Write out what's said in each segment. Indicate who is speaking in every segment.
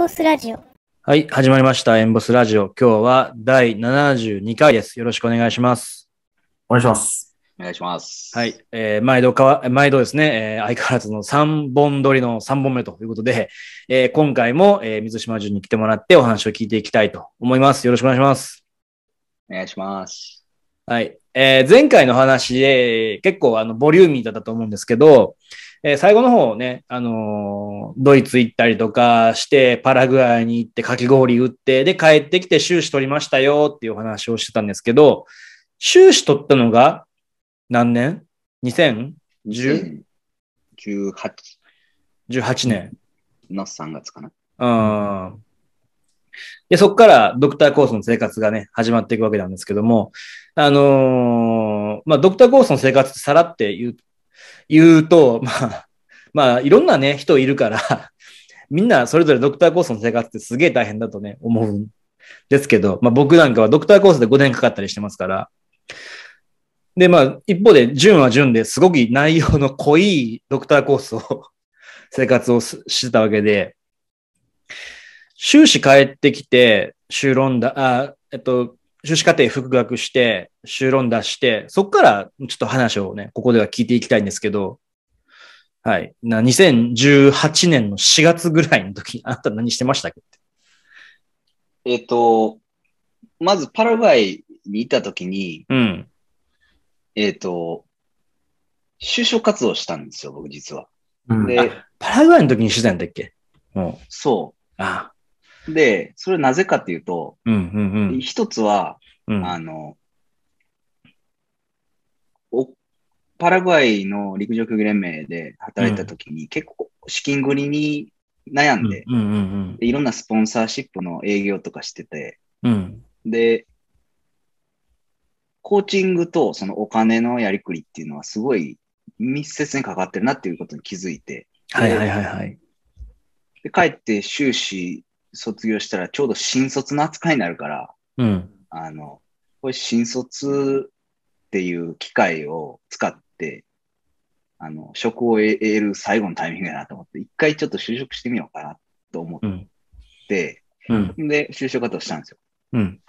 Speaker 1: ボスラジオ。
Speaker 2: はい、始まりました。エンボスラジオ。今日は第72回です。よろしくお願いします。
Speaker 3: お願いします。
Speaker 4: お願いします。
Speaker 2: はい、えー毎度かわ、毎度ですね、えー相変わらずの3本撮りの3本目ということで、えー今回も、えー水島淳に来てもらってお話を聞いていきたいと思います。よろしくお願いします。
Speaker 4: お願いします。
Speaker 2: はい。えー前回の話で、結構あの、ボリューミーだったと思うんですけど、えー最後の方ね、あのードイツ行ったりとかして、パラグアイに行ってかき氷売って、で、帰ってきて収支取りましたよっていうお話をしてたんですけど、収支取ったのが何年 ?2018
Speaker 4: 2018
Speaker 2: 年。
Speaker 4: の3月かな。
Speaker 2: うん。で、そこからドクターコースの生活がね、始まっていくわけなんですけども、あのーまあ、ドクターコースの生活ってさらって言う、言うと、まあ、まあ、いろんなね、人いるから、みんなそれぞれドクターコースの生活ってすげえ大変だとね、思うんですけど、まあ僕なんかはドクターコースで5年かかったりしてますから、で、まあ、一方で、順は順ですごく内容の濃いドクターコースを、生活をしてたわけで、修士帰ってきて、修論だ、あ、えっと、修士課程復学して、修論出して、そこからちょっと話をね、ここでは聞いていきたいんですけど、はい。な、2018年の4月ぐらいの時、あなた何してましたっけ？
Speaker 4: えっ、と、まずパラグアイに行った時に、
Speaker 2: うん。
Speaker 4: えっ、と、就職活動したんですよ、僕実は。
Speaker 3: うん
Speaker 4: で、
Speaker 2: パラグアイの時にしてたんだっけ？うん。
Speaker 4: そ
Speaker 2: あ
Speaker 4: う。で、それなぜかっていうと、
Speaker 2: うん、うん、
Speaker 4: 一つは、
Speaker 2: うん。うん。
Speaker 4: あの、おパラグアイの陸上競技連盟で働いた時に、結構資金繰りに悩んで、でいろんなスポンサーシップの営業とかしてて。で、コーチングとそのお金のやりくりっていうのはすごい密接に関わってるなっていうことに気づいて、
Speaker 2: はい、はい、はい、はい。
Speaker 4: で、帰って修士卒業したらちょうど新卒の扱いになるから、
Speaker 2: うん。
Speaker 4: あの、これ新卒っていう機会を使って、あの、職を得得る最後のタイミングだなと思って、一回ちょっと就職してみようかなと思っ
Speaker 2: うん。
Speaker 4: て、
Speaker 2: うん。
Speaker 4: で、就職活動したんですよ。
Speaker 2: うん。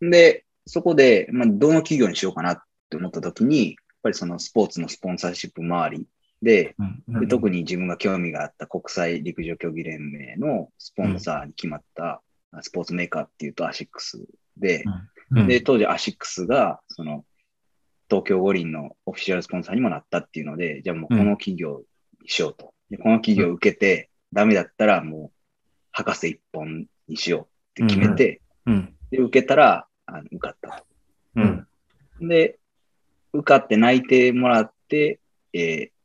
Speaker 2: うん。
Speaker 4: で、そこで、まあ、どの企業にしようかなって思った時に、やっぱりそのスポーツのスポンサーシップ周りで、
Speaker 2: うん。
Speaker 4: で特に自分が興味があった国際陸上競技連盟のスポンサーに決まったスポーツメーカーっていうとアシックスで、
Speaker 2: うん
Speaker 4: で、当時アシックスが、その、東京五輪のオフィシャルスポンサーにもなったっていうので、じゃあもうこの企業にしようと。でこの企業を受けて、ダメだったらもう、博士一本にしようって決めて、
Speaker 2: うん。
Speaker 4: で、受けたら、あの受かった
Speaker 2: うん。
Speaker 4: と。で、受かって内定もらって、えー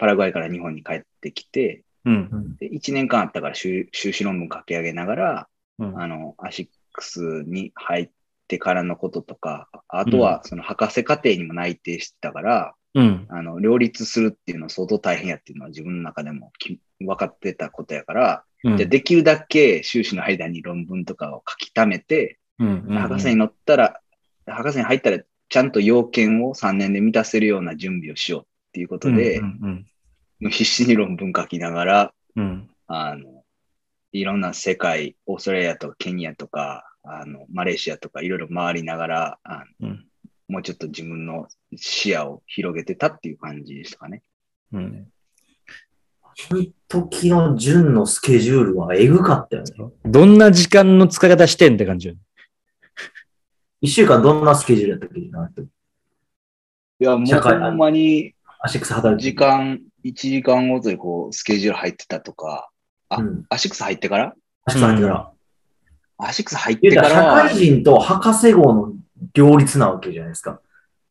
Speaker 4: パラグアイから日本に帰ってきて、
Speaker 2: うん。
Speaker 4: で1年間あったから修修士論文書き上げながら、
Speaker 2: うん。
Speaker 4: あの、アシックスに入ってからのこととか、あとはその博士課程にも内定してたから、
Speaker 2: うん。
Speaker 4: あの、両立するっていうのは相当大変やっていうのは自分の中でもき分かってたことやから、
Speaker 2: うん。
Speaker 4: じゃあできるだけ修士の間に論文とかを書き溜めて、
Speaker 2: うん。
Speaker 4: 博士に乗ったら、博士に入ったらちゃんと要件を3年で満たせるような準備をしようっていうことで、
Speaker 2: うん。
Speaker 4: もう必死に論文書きながら、
Speaker 2: うん。
Speaker 4: あの、いろんな世界、オーストラリアとかケニアとか、あの、マレーシアとかいろいろ回りながら、あの
Speaker 2: うん。
Speaker 4: もうちょっと自分の視野を広げてたっていう感じでしたかね。
Speaker 2: うん。
Speaker 3: その時の純のスケジュールはエグかったよね。
Speaker 2: どんな時間の使い方してんって感じよね。
Speaker 3: 一週間どんなスケジュールやったっけ？なって。
Speaker 4: いや、もうほんまに
Speaker 3: アシックス働いて
Speaker 4: 時間、1時間ごとにこう、スケジュール入ってたとか、あ
Speaker 3: うん。
Speaker 4: アシックス入ってから？
Speaker 3: アシックス入ってから。
Speaker 4: アシックス入ってからは
Speaker 3: 社会、人と博士号の両立なわけじゃないですか。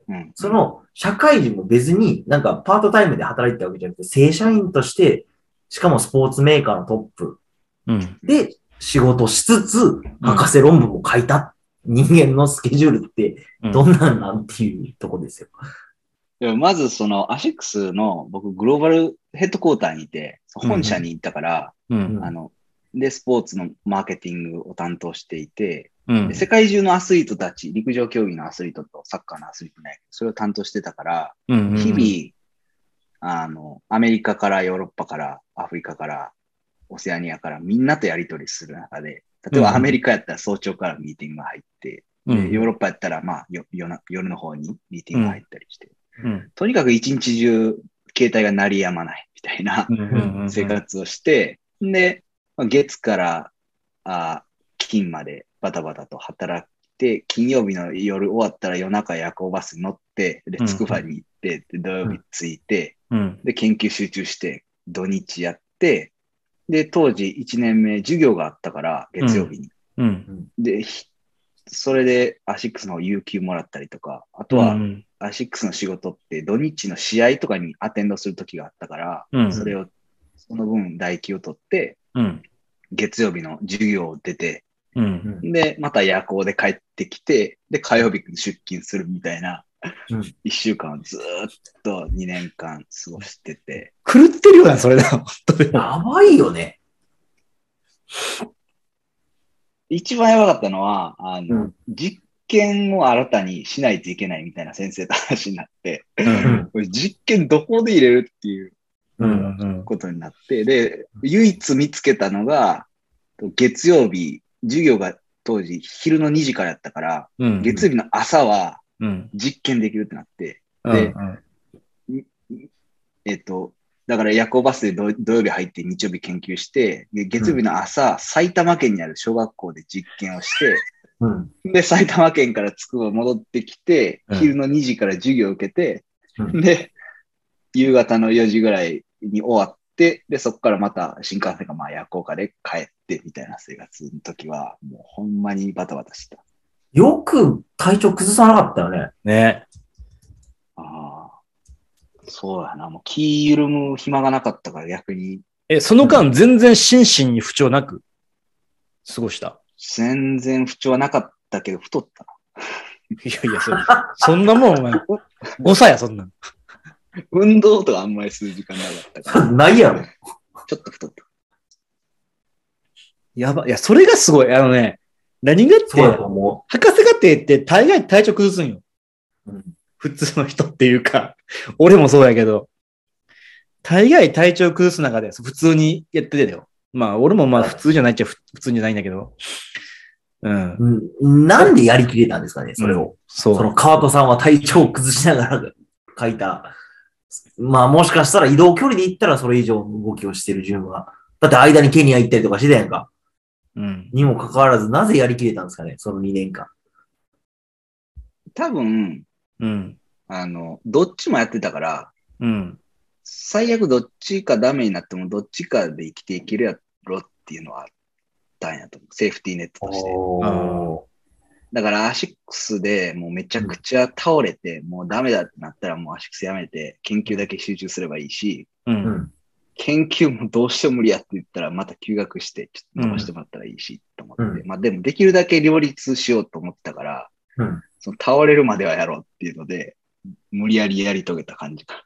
Speaker 4: うん、
Speaker 3: その、社会人も別になんかパートタイムで働いてたわけじゃなくて、正社員として、しかもスポーツメーカーのトップ
Speaker 2: うん。
Speaker 3: で仕事しつつ、博士論文も書いた人間のスケジュールってどんなんなんっていうとこですよ。
Speaker 4: でもまずそのアシックスの僕グローバルヘッドクォーターにいて、本社に行ったから、
Speaker 2: うん。
Speaker 4: あの、で、スポーツのマーケティングを担当していて、
Speaker 2: うん
Speaker 4: で。世界中のアスリートたち、陸上競技のアスリートとサッカーのアスリートね、それを担当してたから、
Speaker 2: うん。
Speaker 4: 日々、あの、アメリカからヨーロッパからアフリカから、オセアニアからみんなとやり取りする中で、例えばアメリカやったら早朝からミーティングが入って、
Speaker 2: うん。
Speaker 4: でヨーロッパやったら、まあ、よ夜な夜の方にミーティングが入ったりして、
Speaker 2: うん。
Speaker 4: とにかく一日中、携帯が鳴りやまないみたいな生活をして、で、まあ月からあ金までバタバタと働いて、金曜日の夜終わったら夜中夜行バスに乗って、で、
Speaker 2: うん
Speaker 4: つくばに行って、で土曜日着いて、
Speaker 2: うん。
Speaker 4: で、研究集中して、土日やって、で、当時1年目授業があったから、月曜日に。
Speaker 2: うん。
Speaker 4: で、ひそれでアシックスの有給もらったりとか、あとは、
Speaker 2: うん
Speaker 4: アシックスの仕事って土日の試合とかにアテンドする時があったから、
Speaker 2: うん
Speaker 4: それを、その分代金を取って、
Speaker 2: うん。
Speaker 4: 月曜日の授業を出て、
Speaker 2: うん。
Speaker 4: で、また夜行で帰ってきて、で、火曜日に出勤するみたいな
Speaker 3: うん、
Speaker 4: 一週間をずーっと2年間過ごしてて、
Speaker 2: 狂ってるよな、それだ。本当に。
Speaker 3: やばいよね。
Speaker 4: 一番やばかったのは、あの、
Speaker 3: うん
Speaker 4: 実験を新たにしないといけないみたいな先生と話になって、
Speaker 2: うん。
Speaker 4: 実験どこで入れるっていう
Speaker 2: うん。うん。
Speaker 4: ことになって、で、唯一見つけたのが、月曜日、授業が当時昼の2時からやったから、
Speaker 2: うん。
Speaker 4: 月曜日の朝は
Speaker 2: うん。
Speaker 4: 実験できるってなって、
Speaker 2: で、
Speaker 4: えっと、だから夜行バスで土土曜日入って日曜日研究して、で月曜日の朝、埼玉県にある小学校で実験をして、
Speaker 3: うん。
Speaker 4: で、埼玉県からつくば戻ってきて、
Speaker 2: うん
Speaker 4: 昼の2時から授業を受けて、
Speaker 3: うん
Speaker 4: で、夕方の4時ぐらいに終わって、で、そこからまた新幹線がまあ夜行かで帰ってみたいな生活の時は、もうほんまにバタバタした。
Speaker 3: よく体調崩さなかったよね。
Speaker 2: ね。
Speaker 4: ああ。そうやな。もう気緩む暇がなかったから逆に、
Speaker 2: え、その間全然心身に不調なく過ごした？
Speaker 4: 全然不調はなかったけど、太ったな。
Speaker 2: いやいや、そそんなもん、お前、誤差や、そんなん。
Speaker 4: 運動とかあんまりする時間なかったから、
Speaker 3: ないやろ。
Speaker 4: ちょっと太った。
Speaker 2: やば。いや、それがすごい。あのね、何がって、博士課程って大概体調崩すんよ。
Speaker 3: う。うん
Speaker 2: 普通の人っていうか、俺もそうやけど、大概体調崩す中で普通にやってたよ。まあ、俺もまあ普通じゃないっちゃ普普通じゃないんだけど。うん。
Speaker 3: うんなんでやりきれたんですかね、それを。
Speaker 2: そう。
Speaker 3: その川戸さんは体調を崩しながら 書いた。まあもしかしたら移動距離で言ったらそれ以上の動きをしてる順は。だって間にケニア行ったりとかしてたやんか。
Speaker 2: うん。
Speaker 3: にもかかわらず、なぜやりきれたんですかね、その2年間。
Speaker 4: 多分、
Speaker 2: うん。
Speaker 4: あの、どっちもやってたから、
Speaker 2: うん。
Speaker 4: 最悪どっちかダメになってもどっちかで生きていけるやろっていうのはあったんやと思う。セーフティーネットとして。
Speaker 3: お
Speaker 4: だからアシックスでもうめちゃくちゃ倒れて、もうダメだってなったらもうアシックスやめて研究だけ集中すればいいし、
Speaker 2: う。
Speaker 3: んん。
Speaker 4: 研究もどうしても無理やって言ったらまた休学してちょっと伸ばしてもらったらいいし、と思って。
Speaker 3: う
Speaker 4: まあでもできるだけ両立しようと思ってたから、
Speaker 3: うん
Speaker 4: その倒れるまではやろうっていうので、無理やりやり遂げた感じか。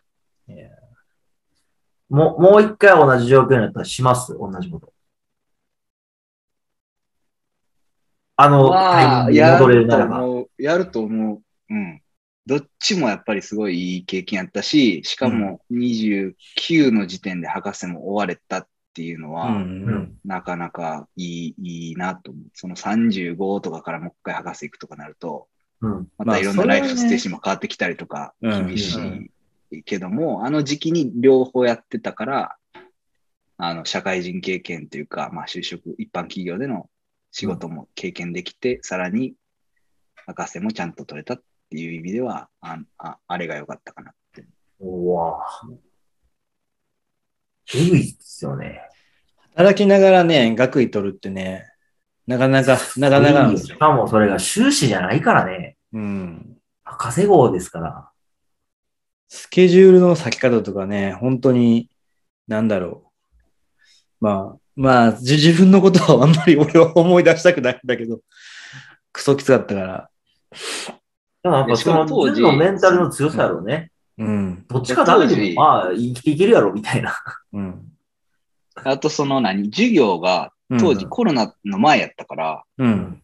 Speaker 3: もう、もう一回同じ状況になったらします？同じこと。あの、タイミングに
Speaker 4: やると
Speaker 3: 戻れるならば。
Speaker 4: やると思う。うん。どっちもやっぱりすごいいい経験やったし、しかも29の時点で博士も終われたっていうのは、
Speaker 2: うん。
Speaker 3: うん
Speaker 4: なかなかいい、いいなと思う。その35とかからもう一回博士行くとかなると、
Speaker 3: うん。
Speaker 4: ま
Speaker 2: まあ
Speaker 4: たいろんなライフステージも変わってきたりとか、
Speaker 2: うん
Speaker 4: 厳しいけども、あの時期に両方やってたから、あの、社会人経験というか、まあ就職、一般企業での仕事も経験できて、さらに博士もちゃんと取れたっていう意味では、あああれが良かったかなって。
Speaker 3: うわぁ。えぐいっすよね。
Speaker 2: 働きながらね、学位取るってね、なかなか、なかなかなんですよ。
Speaker 3: しかもそれが修士じゃないからね。
Speaker 2: うん。
Speaker 3: 博士号ですから。
Speaker 2: スケジュールの割き方とかね、本当に、なんだろう。まあ、まあ、じ自分のことはあんまり 俺は思い出したくないんだけど、クソきつかったから。
Speaker 3: でもやっぱ
Speaker 4: しかも
Speaker 3: その、
Speaker 4: 当時
Speaker 3: のメンタルの強さやろうね。
Speaker 2: うん。
Speaker 3: どっちかダメで
Speaker 4: 当時
Speaker 3: も、まあ、生きていけるやろ、みたいな。
Speaker 2: うん。
Speaker 4: あとその何、授業が当時コロナの前やったから、
Speaker 2: うん。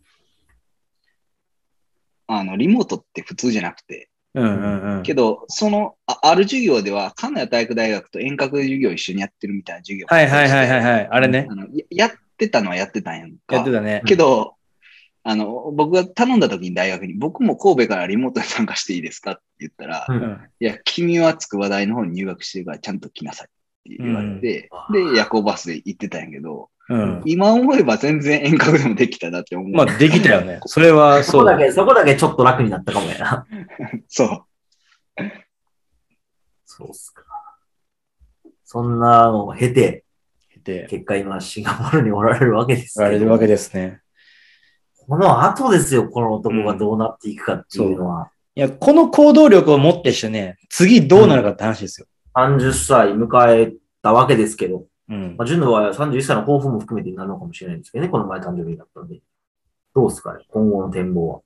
Speaker 4: あの、リモートって普通じゃなくて、
Speaker 2: うんうんうん。
Speaker 4: けど、その、あある授業では、金谷体育大学と遠隔授業を一緒にやってるみたいな授業
Speaker 2: はいはいはいはいはい。あれね。
Speaker 4: あのややってたのはやってたんやんか。
Speaker 2: やってたね。
Speaker 4: けど、あの、僕が頼んだ時に大学に、僕も神戸からリモートに参加していいですかって言ったら、
Speaker 3: う
Speaker 2: うんん。
Speaker 4: いや、君は筑波大の方に入学してるからちゃんと来なさいって言われて、
Speaker 3: うん
Speaker 4: で、夜行バスで行ってたんやけど、
Speaker 2: うん。
Speaker 4: 今思えば全然遠隔でもできたなって思う。
Speaker 2: まあ、できたよね。それはそうだ。
Speaker 3: そこだけ、そこだけちょっと楽になったかもやな。
Speaker 4: そう。
Speaker 3: そうっすか。そんなのを経て、
Speaker 2: で、
Speaker 3: 結果今シンガポールにおられるわけですけど
Speaker 2: られるわけですね。
Speaker 3: この後ですよ、この男がどうなっていくかっていうのは。
Speaker 2: いや、この行動力をもってしてね、次どうなるかって話ですよ。
Speaker 3: 30歳迎えたわけですけど、
Speaker 2: うん。
Speaker 3: まあ、純の場合は31歳の抱負も含めてになるのかもしれないんですけどね、この前誕生日だったんで。どうですかね、今後の展望は。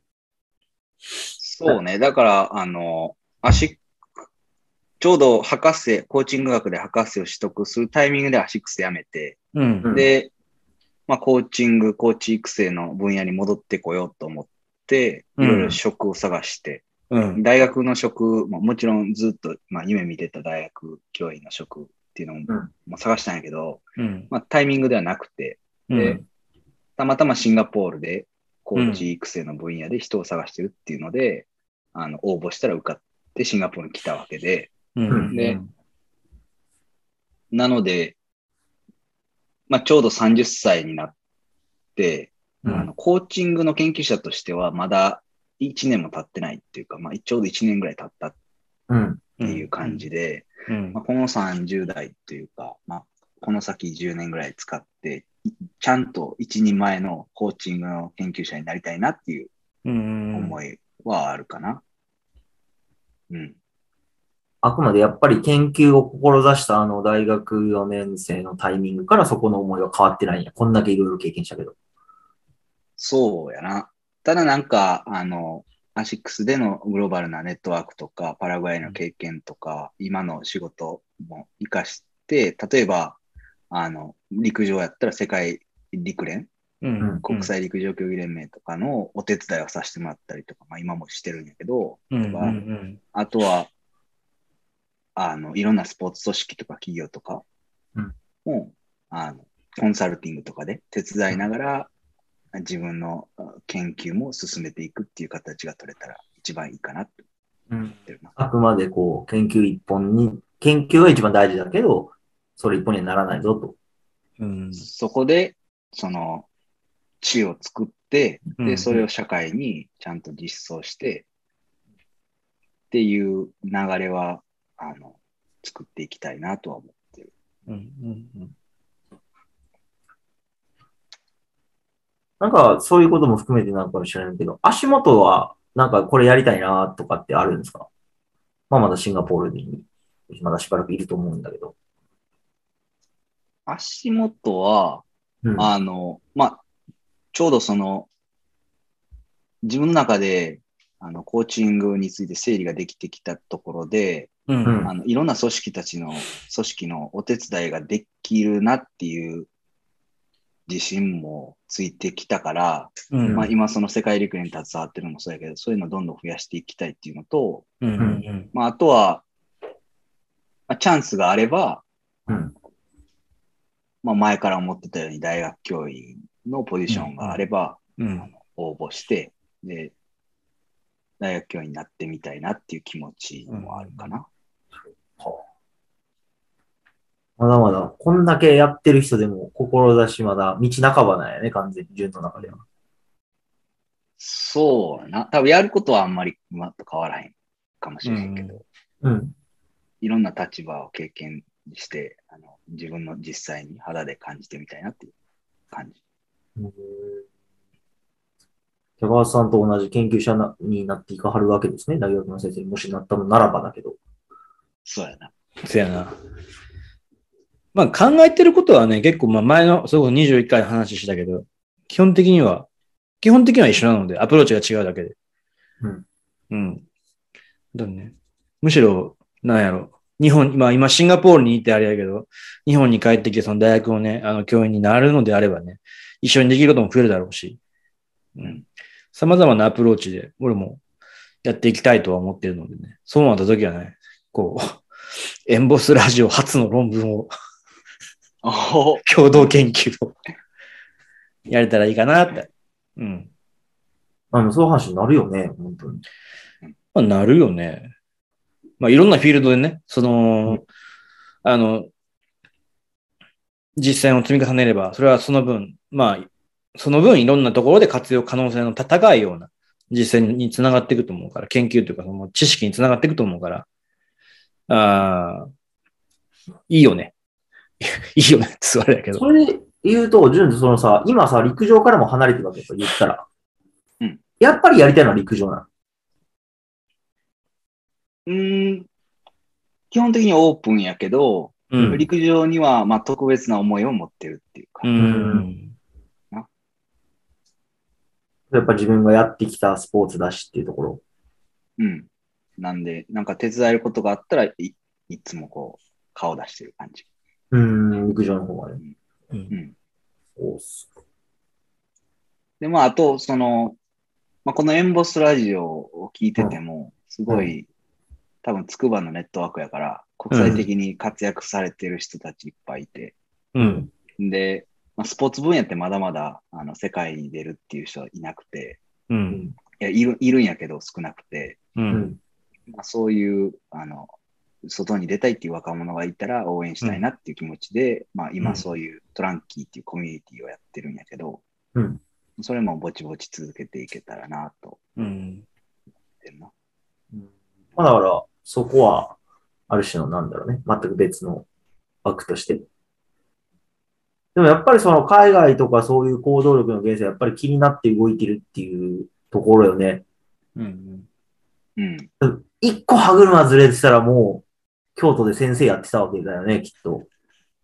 Speaker 4: そうね。だから、あの、足、ちょうど博士、コーチング学で博士を取得するタイミングでアシックス辞めて、
Speaker 2: うん。
Speaker 3: うん
Speaker 4: で、まあ、コーチング、コーチ育成の分野に戻ってこようと思って、
Speaker 2: うん
Speaker 4: いろいろ職を探して、
Speaker 2: うん。
Speaker 4: 大学の職ももちろんずっと、まあ、夢見てた大学教員の職っていうのも,、
Speaker 3: うん
Speaker 4: もう探したんやけど、
Speaker 2: うん。
Speaker 4: まあ、タイミングではなくて、で
Speaker 2: うん。
Speaker 4: たまたまシンガポールでコーチ育成の分野で人を探してるっていうので、あの応募したら受かってシンガポールに来たわけで、
Speaker 2: うん。
Speaker 4: でなので、まあ、ちょうど30歳になって、
Speaker 2: うん
Speaker 4: あのコーチングの研究者としてはまだ1年も経ってないっていうか、まあ、ちょうど1年ぐらい経ったっ
Speaker 3: うん。
Speaker 4: ていう感じで、
Speaker 2: うん
Speaker 4: まあ、この30代っていうか、まあ、この先10年ぐらい使って、いちゃんと一人前のコーチングの研究者になりたいなっていう
Speaker 2: うん。
Speaker 4: 思いはあるかな。うん。
Speaker 3: あくまでやっぱり研究を志したあの大学4年生のタイミングからそこの思いは変わってないんや。こんだけいろいろ経験したけど。
Speaker 4: そうやな。ただなんか、あの、アシックスでのグローバルなネットワークとか、パラグアイの経験とか、今の仕事も活かして、例えば、あの、陸上やったら世界陸連、
Speaker 2: うん。
Speaker 4: 国際陸上競技連盟とかのお手伝いをさせてもらったりとか、まあ今もしてるんやけど、
Speaker 2: うん。うん。うん。
Speaker 4: あとは、あの、いろんなスポーツ組織とか企業とか
Speaker 3: うん
Speaker 4: も、あの、コンサルティングとかで手伝いながら、自分のあ研究も進めていくっていう形が取れたら一番いいかなって
Speaker 3: うん
Speaker 4: 思ってるな。
Speaker 3: あくまでこう、研究一本に、研究は一番大事だけど、それ一本にはならないぞと。
Speaker 2: うん。
Speaker 4: そこで、その、知を作って、
Speaker 2: うん
Speaker 4: で、それを社会にちゃんと実装して、っていう流れは、あの、作っていきたいなとは思ってる。
Speaker 2: うん。うん。
Speaker 3: なんか、そういうことも含めてなのかもしれないけど、足元は、なんかこれやりたいなとかってあるんですか？まあまだシンガポールに、まだしばらくいると思うんだけど。
Speaker 4: 足元は、
Speaker 3: うん。
Speaker 4: あの、まあ、ちょうどその、自分の中で、あの、コーチングについて整理ができてきたところで、
Speaker 2: うん。
Speaker 3: うん
Speaker 4: あの、いろんな組織たちの、組織のお手伝いができるなっていう自信もついてきたから、
Speaker 2: うん。
Speaker 4: まあ、今その世界陸連に携わってるのもそうやけど、そういうのをどんどん増やしていきたいっていうのと、
Speaker 2: うん。うん。
Speaker 4: まあ、あとは、まあ、チャンスがあれば、
Speaker 3: うん。
Speaker 4: まあ、前から思ってたように大学教員のポジションがあれば、
Speaker 2: うん。
Speaker 4: 応募して、で、大学教員になってみたいなっていう気持ちもあるかな。
Speaker 3: まだまだ、こんだけやってる人でも、志まだ道半ばなんやね、完全に、順の中では。
Speaker 4: そうやな。多分やることはあんまり今と変わらへんかもしれへんけど、
Speaker 3: うん。
Speaker 4: いろんな立場を経験して、あの自分の実際に肌で感じてみたいなっていう感じ。
Speaker 3: 手川さんと同じ研究者なになっていかはるわけですね。大学の先生にもしなったのならばだけど。
Speaker 4: そうやな。
Speaker 2: そやな。まあ考えてることはね、結構まあ前の、それこそ21回の話したけど、基本的には、基本的には一緒なので、アプローチが違うだけで。
Speaker 3: うん。
Speaker 2: うん。だね。むしろ、なんやろ。日本、まあ今シンガポールにいてあれやけど、日本に帰ってきてその大学をね、あの教員になるのであればね、一緒にできることも増えるだろうし、うん。様々なアプローチで、俺もやっていきたいとは思ってるのでね。そうなった時はね、こう、エンボスラジオ初の論文を
Speaker 4: お
Speaker 2: 共同研究をやれたらいいかなって。うん。
Speaker 3: あの、そういう話になるよね、本当に。
Speaker 2: まあ、なるよね。まあ、いろんなフィールドでね、その、あの、実践を積み重ねれば、それはその分、まあ、その分いろんなところで活用可能性の高いような実践につながっていくと思うから、研究というか、その知識につながっていくと思うから、ああ、いいよね。いいよねって言われだけど。
Speaker 3: それで言うと、純とそのさ、今さ、陸上からも離れてるわけよ、言ったら。
Speaker 4: うん。
Speaker 3: やっぱりやりたいのは陸上なの。
Speaker 4: うーん。基本的にオープンやけど、
Speaker 2: うん。
Speaker 4: 陸上にはまあ特別な思いを持ってるっていうか。
Speaker 2: うん。
Speaker 3: やっぱ自分がやってきたスポーツだしっていうところ。
Speaker 4: うん。なんで、なんか手伝えることがあったらい、いつもこう、顔出してる感じ。
Speaker 3: うーん、陸上の方がね。
Speaker 4: うん。
Speaker 3: そうっす。
Speaker 4: で、まあ、あと、その、まあ、このエンボスラジオを聞いてても、すごい、多分、筑波のネットワークやから、国際的に活躍されてる人たちいっぱいいて、
Speaker 2: うん。
Speaker 4: で、まあ、スポーツ分野ってまだまだ、あの、世界に出るっていう人はいなくて、
Speaker 2: うん。
Speaker 4: いや、いる、いるんやけど少なくて、
Speaker 2: う。
Speaker 3: うんん。
Speaker 4: まあ、そういう、あの、外に出たいっていう若者がいたら応援したいなっていう気持ちで、まあ
Speaker 2: うん
Speaker 4: 今そういうトランキーっていうコミュニティをやってるんやけど、
Speaker 3: うん。
Speaker 4: それもぼちぼち続けていけたらなと
Speaker 2: うん。
Speaker 4: 思ってるな。
Speaker 3: まあだから、そこは、ある種のなんだろうね、全く別の枠として。でもやっぱりその海外とかそういう行動力の原生やっぱり気になって動いてるっていうところよね。
Speaker 2: うん。
Speaker 4: うん。
Speaker 3: 一個歯車ずれてたらもう、京都で先生やってたわけだよね、きっと。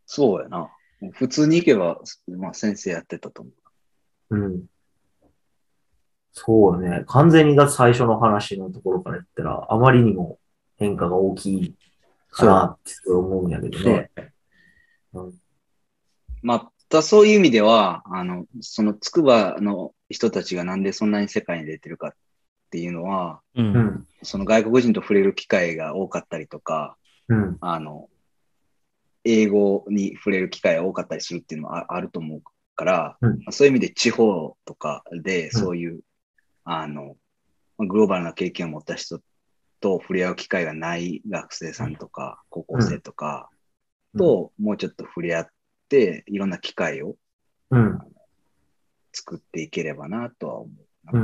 Speaker 4: そうやな。普通に行けば、まあ先生やってたと思う。
Speaker 3: うん。そうよね。完全にだって最初の話のところから言ったら、あまりにも変化が大きいかなって思うんやけどね。
Speaker 4: まあ、だそういう意味では、あの、その筑波の人たちがなんでそんなに世界に出てるかっていうのは、
Speaker 2: う。
Speaker 3: うんん。
Speaker 4: その外国人と触れる機会が多かったりとか、
Speaker 3: うん。
Speaker 4: あの、英語に触れる機会が多かったりするっていうのもああると思うから、
Speaker 3: うん
Speaker 4: そういう意味で地方とかで
Speaker 3: うん
Speaker 4: そういう、あの、グローバルな経験を持った人と触れ合う機会がない学生さんとか、高校生とかともうちょっと触れ合って、いろんな機会を
Speaker 3: うん。
Speaker 4: 作っていければなとは思う。
Speaker 3: う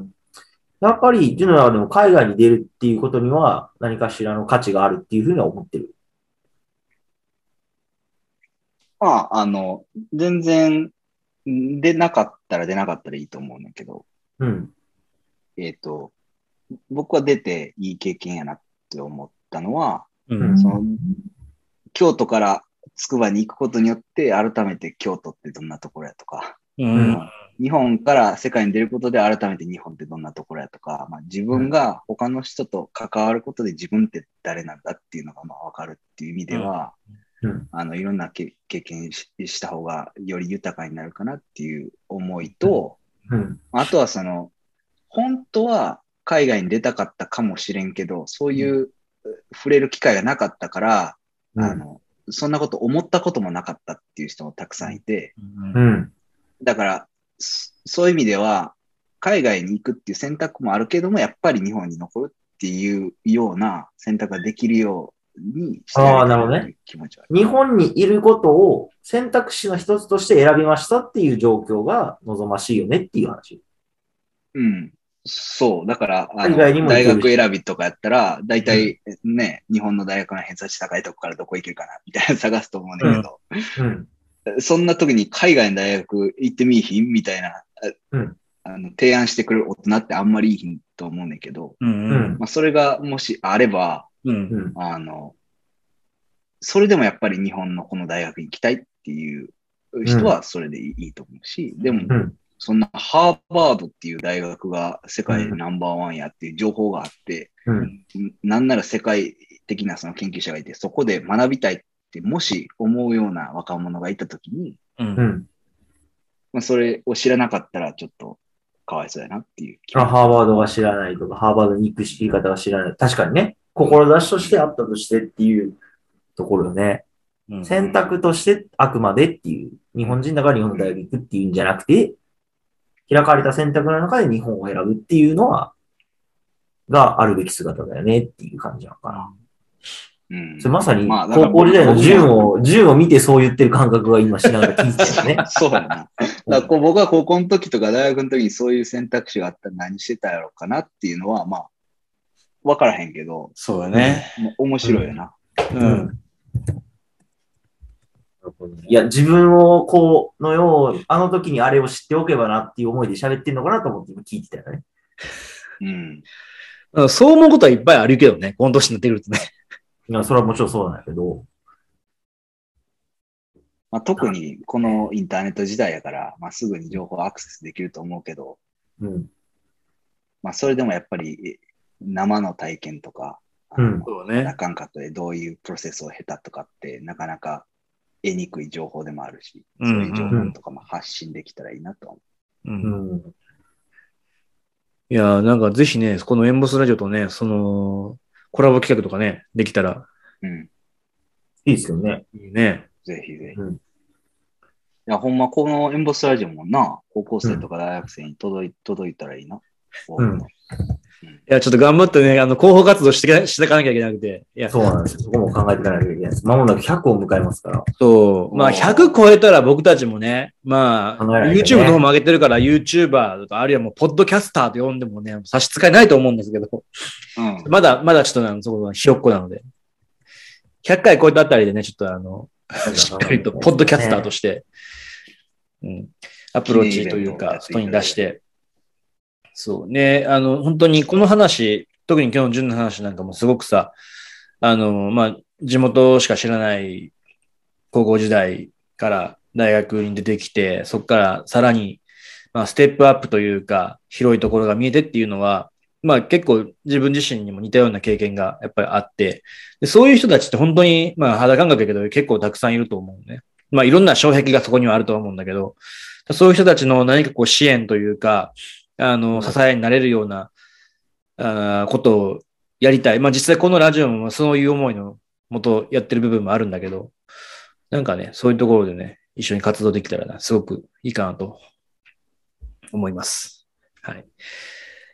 Speaker 3: ん。やっぱり、ジュノはでも海外に出るっていうことには何かしらの価値があるっていうふうには思ってる。
Speaker 4: まあ、あの、全然、出なかったら出なかったらいいと思うんだけど、
Speaker 3: うん。
Speaker 4: えっ、と、僕は出ていい経験やなって思ったのは、
Speaker 2: うん。
Speaker 4: その、京都から筑波に行くことによって、改めて京都ってどんなところやとか、
Speaker 2: うん。
Speaker 4: 日本から世界に出ることで改めて日本ってどんなところやとか、まあ、自分が他の人と関わることで自分って誰なんだっていうのがまあ分かるっていう意味では、
Speaker 3: うん。
Speaker 4: あの、いろんなけ経験しした方がより豊かになるかなっていう思いと、
Speaker 3: うん。
Speaker 4: あとはその、本当は海外に出たかったかもしれんけど、そういう触れる機会がなかったから、あの、そんなこと思ったこともなかったっていう人もたくさんいて、
Speaker 3: うん。
Speaker 4: だから、そそういう意味では、海外に行くっていう選択もあるけども、やっぱり日本に残るっていうような選択ができるようにして
Speaker 3: あーなるほどね
Speaker 4: っていう気持ちは。
Speaker 3: 日本にいることを選択肢の一つとして選びましたっていう状況が望ましいよねっていう話。
Speaker 4: うん。そう。だから、大学選びとかやったら、大体ね、日本の大学の偏差値高いとこからどこ行けるかな、みたいなの探すと思うんだけど、
Speaker 3: うん。
Speaker 4: そんな時に海外の大学行ってみいひんみたいな、あ
Speaker 3: うん
Speaker 4: あの提案してくれる大人ってあんまりいいひんと思うんだけど、
Speaker 2: うん。
Speaker 3: うん。
Speaker 4: まあ、それがもしあれば、
Speaker 2: うん。
Speaker 3: うん。
Speaker 4: あの、それでもやっぱり日本のこの大学に行きたいっていう人はそれでいいと思うし、でも
Speaker 3: う、ん。
Speaker 4: そんなハーバードっていう大学が世界ナンバーワンやっていう情報があって、
Speaker 3: うん。
Speaker 4: んなんなら世界的なその研究者がいて、そこで学びたいってもし思うような若者がいたときに、
Speaker 2: うん。
Speaker 3: うん。
Speaker 4: まあ、それを知らなかったらちょっとかわいそうやなっていう気
Speaker 3: あハーバードが知らないとか、ハーバードに行く知り方が知らない。確かにね、志としてあったとしてっていうところよね。
Speaker 2: うん
Speaker 3: 選択としてあくまでっていう、日本人だから日本の大学行くっていうんじゃなくて、開かれた選択の中で日本を選ぶっていうのは、があるべき姿だよねっていう感じなのかな。
Speaker 4: うん
Speaker 3: それまさに
Speaker 4: まあだから
Speaker 3: 高校時代の順を、順を見てそう言ってる感覚が今しながら 聞いてたよね。
Speaker 4: そう。だからこう僕は高校の時とか大学の時にそういう選択肢があったら何してたやろうかなっていうのは、まあ、わからへんけど、
Speaker 2: そうだね。
Speaker 4: 面白いよな。
Speaker 2: うん。
Speaker 3: いや、自分をこう、のよう、あの時にあれを知っておけばなっていう思いで喋ってんのかなと思って今聞いてたよね。
Speaker 4: うん。
Speaker 2: うんそう思うことはいっぱいあるけどね、この年になってくるとね。
Speaker 3: いや、それはもちろんそうなんだけど、
Speaker 4: まあ、特にこのインターネット時代やから、まあ、すぐに情報アクセスできると思うけど、
Speaker 3: うん。
Speaker 4: まあ、それでもやっぱりえ生の体験とか、あ
Speaker 3: うん
Speaker 4: の
Speaker 2: そうね
Speaker 4: な。かんかとでどういうプロセスを経たとかって、なかなか得にくい情報でもあるし、
Speaker 2: うん
Speaker 4: そういう情報とかも発信できたらいいなと思
Speaker 2: う。
Speaker 3: うんん。
Speaker 2: いやー、なんかぜひね、このエンボスラジオとね、その、コラボ企画とかね、できたら
Speaker 4: う。うん。
Speaker 3: いいですよね。
Speaker 2: いいね。
Speaker 4: ぜひぜひ。
Speaker 3: うん
Speaker 4: いや、ほんま、このエンボスラジオもな、高校生とか大学生に届い,、届いたらいいな。
Speaker 3: うん
Speaker 2: いや、ちょっと頑張ってね、あの、広報活動してかしていかなきゃいけなくて。いや、
Speaker 3: そうなんですよ。そこも考えていかなきゃいけないです。まもなく100を迎えますから。
Speaker 2: そう。まあ、
Speaker 4: おー
Speaker 2: 100超えたら僕たちもね、まあ、
Speaker 3: ね
Speaker 2: YouTube の方も上げてるから、YouTuber とか、あるいはもう、ポッドキャスターと呼んでもね、差し支えないと思うんですけど、
Speaker 4: うん。
Speaker 2: まだ、まだちょっとね、そこはひよっこなので、100回超えたあたりでね、ちょっとあの、しっかりと、ポッドキャスターとして、うん、アプローチというか、外に出して、そうね、あの、本当にこの話、特に今日の純の話なんかもすごくさ、あの、まあ、地元しか知らない高校時代から大学に出てきて、そこからさらに、まあ、ステップアップというか、広いところが見えてっていうのは、まあ結構自分自身にも似たような経験がやっぱりあって、でそういう人たちって本当に、まあ肌感覚だけど結構たくさんいると思うね。まあいろんな障壁がそこにはあると思うんだけど、そういう人たちの何かこう支援というか、あの、支えになれるような、あーことをやりたい。まあ実際このラジオもそういう思いのもとやってる部分もあるんだけど、なんかね、そういうところでね、一緒に活動できたらな、すごくいいかなと思います。はい。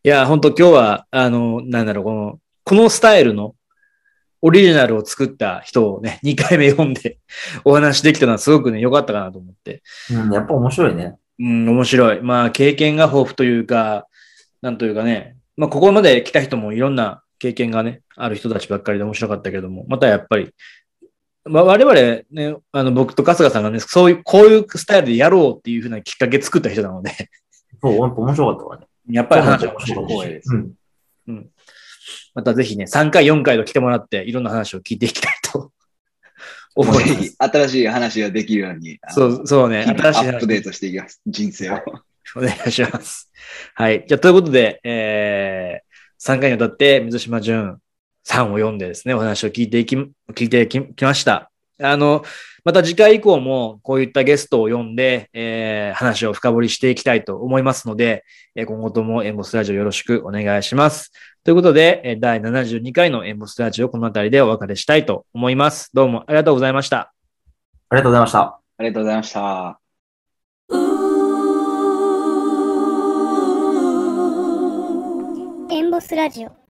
Speaker 2: いや、本当今日は、あの、なんだろう、この、このスタイルのオリジナルを作った人をね、2回目読んでお話できたのはすごくね、良かったかなと思って。
Speaker 3: うん、やっぱ面白いね。
Speaker 2: うん、面白い。まあ、経験が豊富というか、なんというかね、まあ、ここまで来た人もいろんな経験がね、ある人たちばっかりで面白かったけども、またやっぱり、まあ、我々ね、あの、僕と春日さんがね、そういう、こういうスタイルでやろうっていうふうなきっかけ作った人なので、
Speaker 3: そう、やっぱ面白かったわね。
Speaker 2: やっぱり話
Speaker 3: 面
Speaker 2: は面白い。
Speaker 4: です
Speaker 3: うん。
Speaker 2: またぜひね、3回、4回と来てもらって、いろんな話を聞いていきたい
Speaker 4: 新しい話ができるように、
Speaker 2: そう、そうね、新しい話
Speaker 4: アップデートしていきます。人生を。
Speaker 2: お願いします。はい。じゃあ、ということで、えー、3回にわたって水島淳さんを読んでですね、お話を聞いていき、聞いてききました。あの、また次回以降もこういったゲストを呼んで、えー、話を深掘りしていきたいと思いますので、えー今後ともエンボスラジオよろしくお願いします。ということで、えー第72回のエンボスラジオこの辺りでお別れしたいと思います。どうもありがとうございました。
Speaker 3: ありがとうございました。
Speaker 4: ありがとうございました。
Speaker 1: エンボスラジオ